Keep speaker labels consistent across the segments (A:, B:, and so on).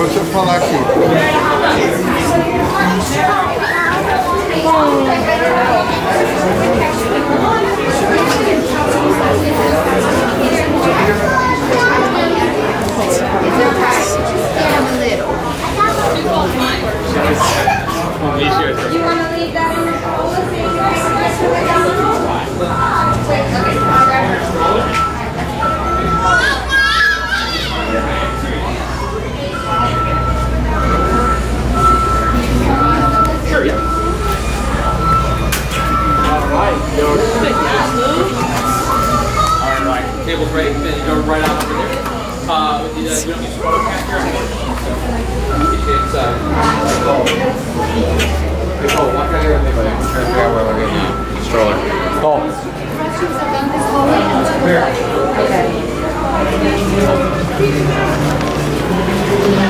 A: Vou te falar aqui. Hum. Uh, with the, uh, we don't need to photo capture. It's, uh, oh, walk out here with me. I'm trying to figure out where we're getting stroller.
B: One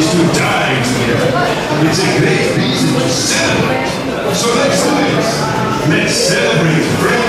B: is to dine together. It's a great reason to celebrate. So let's do this. Let's celebrate